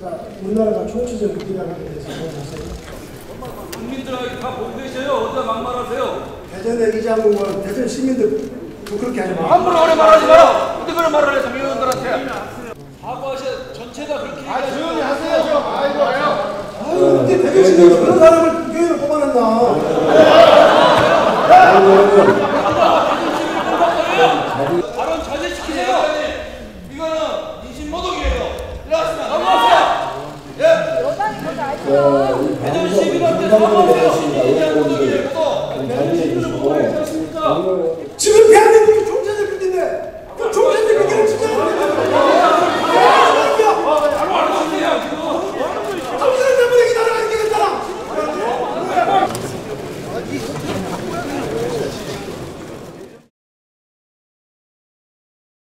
자, 우리나라가 총체적 위기라는 데 대해서 생각하세요. 국민들에게 다 보고 계셔요. 어디다 막말하세요? 대전의 이장국은 대전 시민들 그렇게 하지 마. 함부로 그래 말하지 마요. 근데 그런 말을 해서 의원들한테. 사과하셔 전체 다 그렇게 아 조용히 하세요 좀. 아이고 아유, 근데 대전 시민이 그런 사람을 국회의원을 뽑아낸다. 발언 자제시키세요. 내년 11월 때 서버세요